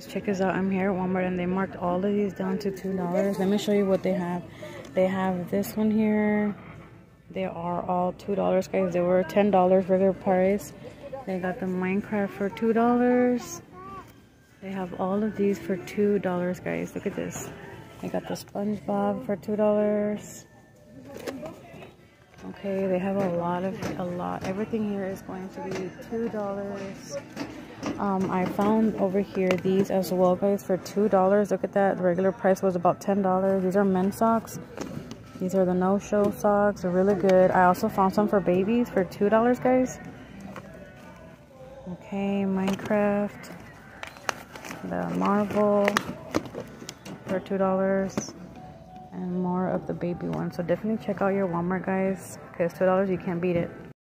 Check this out. I'm here at Walmart and they marked all of these down to $2. Let me show you what they have. They have this one here. They are all $2, guys. They were $10 regular price. They got the Minecraft for $2. They have all of these for $2, guys. Look at this. They got the SpongeBob for $2. Okay, they have a lot of, a lot. Everything here is going to be $2. Um, I found over here these as well, guys, for $2. Look at that. The regular price was about $10. These are men's socks. These are the no-show socks. They're really good. I also found some for babies for $2, guys. Okay, Minecraft. The Marvel for $2. And more of the baby ones. So definitely check out your Walmart, guys. Because $2, you can't beat it.